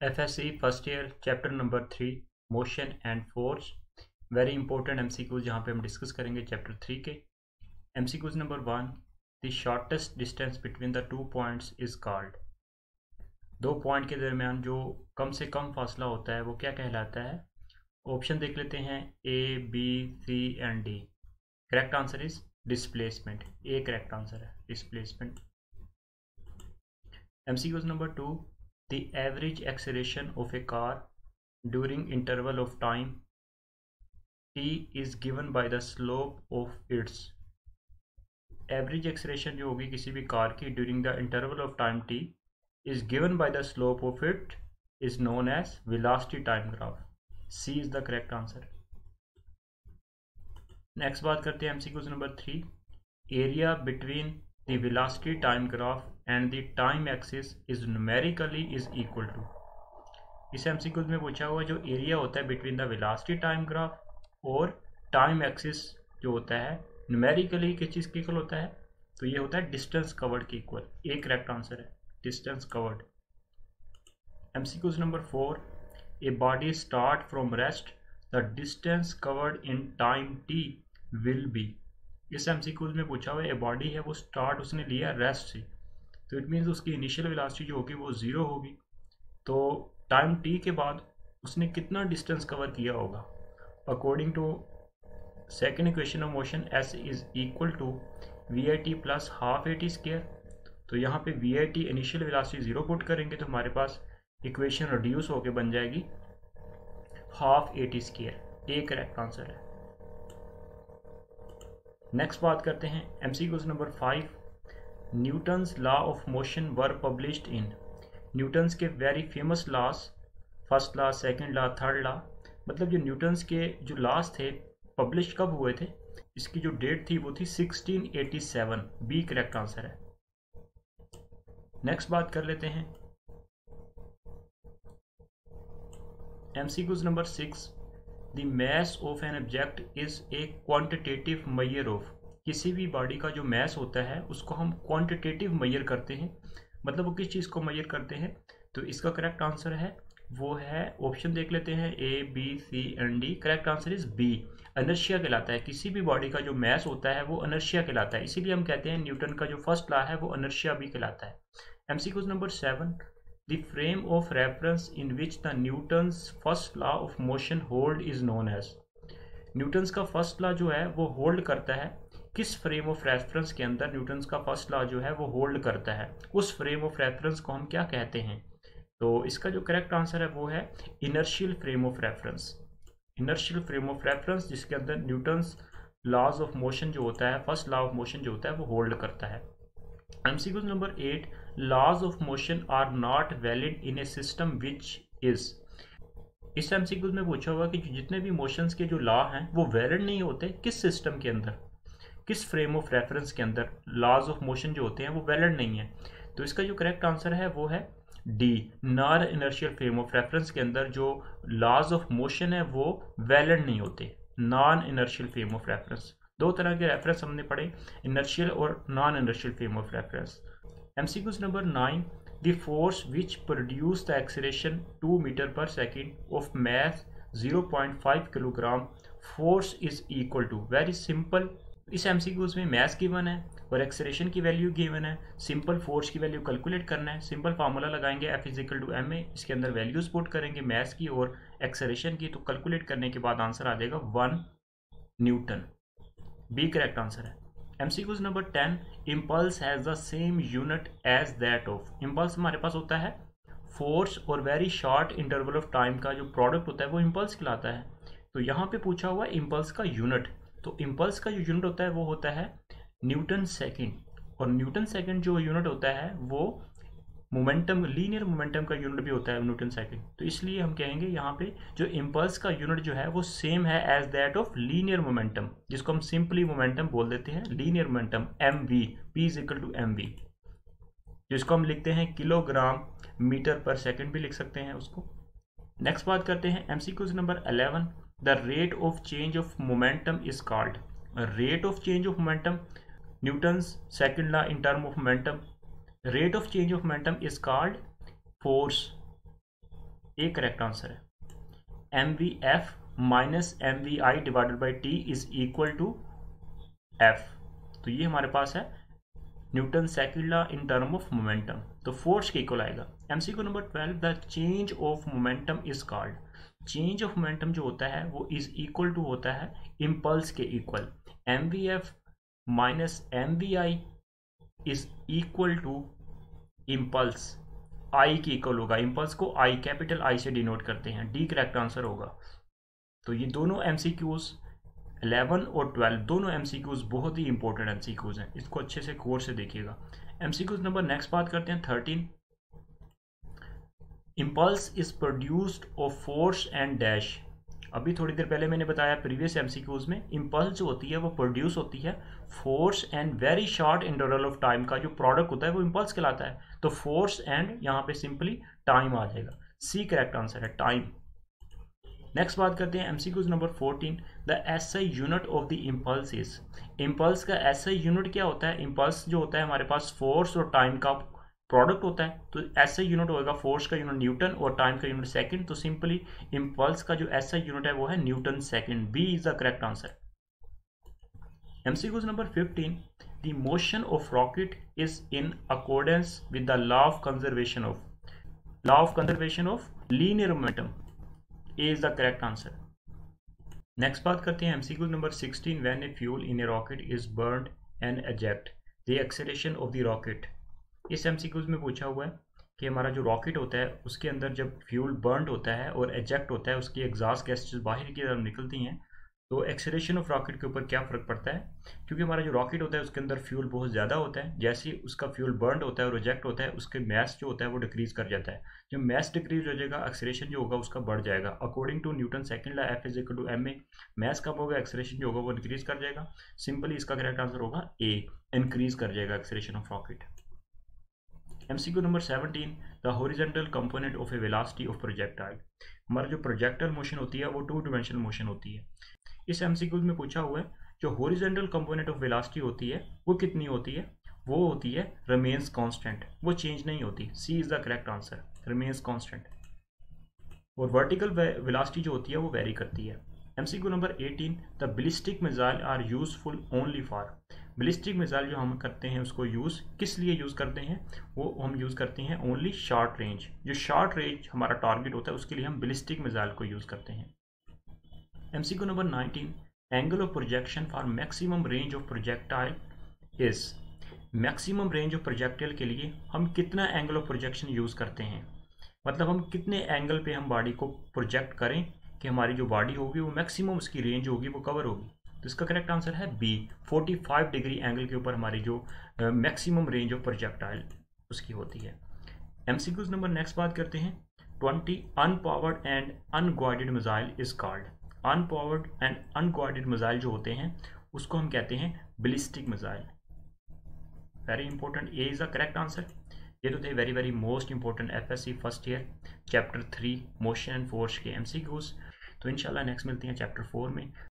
FSC first year chapter number three motion and force. Very important MCQs जहाँ पे हम discuss करेंगे chapter three के। MCQs number one the shortest distance between the two points is called दो point के दरमियान जो कम से कम फासला होता है, वो क्या कहलाता है? ऑप्शन देख लेते हैं A B C and D correct answer is displacement A correct answer है displacement MCQs number two the average acceleration of a car during interval of time t is given by the slope of its average acceleration जो होगी किसी भी car की during the interval of time t is given by the slope of it is known as velocity time graph C is the correct answer next बात करते हैं MCQs number three area between the velocity time graph and the time axis is numerically is equal to इस MCQs में पूछा हुआ जो area होता है between the velocity time graph और टाइम एक्सिस जो होता है न्यूमेरिकली किस चीज़ के इक्वल होता है? तो ये होता है डिस्टेंस कवर्ड के इक्वल एक करेक्ट आंसर है distance covered MCQs number four a body start from rest the distance covered in time T will be इस एमसीक्यूज में पूछा हुआ ए बॉडी है, वो स्टार्ट उसने लिया रेस्ट से। तो इट मीन्स उसकी इनिशियल वेलोसिटी जो होगी वो ज़ीरो होगी। तो टाइम टी के बाद उसने कितना डिस्टेंस कवर किया होगा? According to second equation of motion S is equal to V I T plus half A T square तो यहाँ पे V I T initial velocity zero put करेंगे तो हमारे पास इक्वेशन रिड्यूस होकर बन जाएगी। Half A T square A correct answer है। नेक्स्ट बात करते हैं। M C question number five Newton's law of motion were published in. Newton's के very famous laws first law second law third law मतलब जो न्यूटन्स के जो laws थे पब्लिश कब हुए थे? इसकी जो डेट थी वो थी 1687 बी करेक्ट आंसर है। नेक्स्ट बात कर लेते हैं। MCQs number six the mass of an object is a quantitative measure of किसी भी बॉडी का जो मैस होता है, उसको हम क्वांटिटेटिव मैयर करते हैं। मतलब वो किस चीज़ को मैयर करते हैं? तो इसका करेक्ट आंसर है, वो है ऑप्शन देख लेते हैं A B C and D correct answer is B inertia कहलाता है। किसी भी बॉडी का जो मैस होता है, वो अनर्शिया कहलाता है। इसीलिए हम कहते हैं, न्यूटन का जो फ़र्स्ट लॉ है, वो अनर्शिया भी कहलाता है। MCQs number seven the frame of reference in which the Newton's first law of motion hold is known as Newton's का फ़र्स्ट लॉ जो है, वो होल्ड करता है। किस फ्रेम ऑफ़ रेफरेंस के अंदर न्यूटन्स का फ़र्स्ट लॉ जो है वो होल्ड करता है? उस फ्रेम ऑफ़ रेफरेंस को हम क्या कहते हैं? तो इसका जो करेक्ट आंसर है वो है inertial frame of reference inertial frame of reference जिसके अंदर न्यूटन्स लॉज ऑफ़ मोशन जो होता है फ़र्स्ट लॉ ऑफ़ मोशन जो होता है वो होल्ड करता है। MCQs number eight laws of motion are not valid in a system which is इस एमसीक्यूज में पूछा हुआ कि जितने भी मोशंस के जो लॉ हैं, वो वैलिड नहीं होते किस सिस्टम के अंदर? किस फ्रेम ऑफ़ रेफरेंस के अंदर लॉज ऑफ़ मोशन जो होते हैं वो वैलिड नहीं है? तो इसका जो करेक्ट आंसर है वो है D non inertial frame of reference के अंदर जो लॉज ऑफ़ मोशन है वो वैलिड नहीं होते. Non inertial frame of reference दो तरह के रेफरेंस हमने पढ़े इनर्शियल और non inertial frame of reference MCQs number nine which produce the acceleration two metre per second of mass 0.5 kilogram force is equal to very simple इस M में mass given है और एक्सरेशन की value given है। Simple force की value calculate करना है। Simple formula लगाएँगे F equal to M A इसके अंदर वैल्यूज़ पुट करेंगे मैथ्स की और एक्सरेशन की। तो कैलकुलेट करने के बाद आंसर आ जाएगा one Newton B correct answer है। MCQs number ten impulse has the same unit as that of impulse हमारे पास होता है। फोर्स और very short interval of time का जो प्रोडक्ट होता है, वो इम्पल्स कहलाता है। तो यहाँ पे पूछा हुआ है इम्पल्स का यूनिट तो इम्पल्स का जो यूनिट होता है, वो होता है न्यूटन सेकेंड। और न्यूटन सेकेंड जो यूनिट होता है, वो मोमेंटम लीनियर मोमेंटम का यूनिट भी होता है न्यूटन सेकेंड। तो इसलिए हम कहेंगे यहाँ पे जो इम्पल्स का यूनिट जो है, वो सेम है as that of linear momentum जिसको हम सिंपली मोमेंटम बोल देते हैं। Linear momentum M V P is equal to M V जिसको हम लिखते हैं किलोग्राम मीटर पर सेकेंड भी लिख सकते हैं उसको। नेक्स्ट बात करते हैं MCQs number eleven the rate of change of momentum is called rate of change of momentum Newton second law in term of momentum rate of change of momentum is called force ये correct answer है M V F minus M V I divided by T is equal to F तो ये हमारे पास है। Newton second law in term of momentum तो force के equal आएगा। MCQ number twelve the change of momentum is called change of momentum जो होता है, वो इज़ इक्वल टू होता है इम्पल्स के equal M V F minus M V I is equal to impulse I की इक्वल होगा। इम्पल्स को आई कैपिटल आई से डिनोट करते हैं। डी करेक्ट आंसर होगा। तो ये दोनों एम सी क्यूज एलेवन और ट्वेल्व दोनों एम सी क्यूज बहुत ही इंपॉर्टेंट एम सी क्यूज हैं। इसको अच्छे से कोर्स से देखिएगा। M C Qs number next बात करते हैं thirteen impulse is produced of force and dash अभी थोड़ी देर पहले मैंने बताया प्रीवियस एमसीक्यूज में इम्पल्स जो होती है, वो प्रोड्यूस होती है force and very short interval of time का जो प्रोडक्ट होता है, वो इम्पल्स कहलाता है। तो फोर्स एंड यहाँ पे सिंपली टाइम आ जाएगा। सी करेक्ट आंसर है टाइम नेक्स्ट बात करते हैं MCQs number fourteen the S unit of the impulse is impulse का एस आई यूनिट क्या होता है? इम्पल्स जो होता है हमारे पास फोर्स और टाइम का प्रोडक्ट होता है तो ऐसा यूनिट होगा फोर्स का यूनिट न्यूटन और टाइम का यूनिट सेकंड। तो सिंपली इम्पल्स का जो ऐसा यूनिट है वो है Newton second. B is the correct answer MCQs number 15 the motion of rocket is in accordance with the law of conservation of law of conservation of linear momentum A is the correct answer next बात करते हैं MCQs number 16 when a fuel in a rocket is burned and eject the acceleration of the rocket इस M में पूछा हुआ है कि हमारा जो रॉकेट होता है, उसके अंदर जब फ्यूल बर्न होता है और एजेक्ट होता है, उसकी एग्जॉस्ट गैसेज बाहर की तरफ़ निकलती हैं तो एक्सलेशन ऑफ़ रॉकेट के ऊपर क्या फ़र्क पड़ता है? क्योंकि हमारा जो रॉकेट होता है, उसके अंदर फ्यूल बहुत ज़्यादा होता है। जैसे ही उसका फ्यूल बर्न होता है और रिजेक्ट होता है, उसके मैस जो होता है, वो डिक्रीज कर जाता है। जब मैस डिक्रीज हो जाएगा एक्सलेशन जो होगा, उसका बढ़ जाएगा। According to Newton second law F is equal to M A mass कब होगा एक्सलेशन जो होगा, वो डिक्रीज कर जाएगा। सिंपली इसका करेक्ट आंसर होगा ए इंक्रीज कर जाएगा acceleration of rocket MCQ number 17 the horizontal component of a velocity of projectile हमारा जो प्रोजेक्टल मोशन होती है, वो टू डिमेंशनल मोशन होती है। इस MCQ में पूछा हुआ है, जो हॉरिजेंटल कंपोनेंट ऑफ़ वेलोसिटी होती है, वो कितनी होती है? वो होती है रिमेन्स कांस्टेंट वो चेंज नहीं होती। C is the correct answer remains constant और वर्टिकल वेलोसिटी जो होती है, वो वेरी करती है। MCQ number 18 the ballistic missile are useful only for ballistic missile जो हम करते हैं उसको यूज़ किस लिए यूज़ करते हैं? वो हम यूज़ करते हैं ओनली शॉर्ट रेंज जो शॉर्ट रेंज हमारा टारगेट होता है उसके लिए हम बिलिस्टिक मिसाइल को यूज़ करते हैं। M C number nineteen angle of projection for maximum range of projectile is maximum range of projectile के लिए हम कितना एंगल ऑफ़ प्रोजेक्शन यूज़ करते हैं? मतलब हम कितने एंगल पे हम बॉडी को प्रोजेक्ट करें? कि हमारी जो बॉडी होगी, वो मैक्सिमम उसकी रेंज होगी, वो कवर होगी। तो इसका करेक्ट आंसर है बी 45 डिग्री एंगल के ऊपर हमारी जो मैक्सिमम रेंज ऑफ़ प्रोजेक्टाइल उसकी होती है। एमसीक्यूज नंबर नेक्स्ट बात करते हैं। 20 unpowered and unguided missile is called unpowered and unguided missile जो होते हैं, उसको हम कहते हैं ballistic missile very important A is the correct answer ये तो थे very very most important F S C first year chapter three motion and force के एम तो इनशाला नेक्स्ट मिलते हैं चैप्टर फोर में।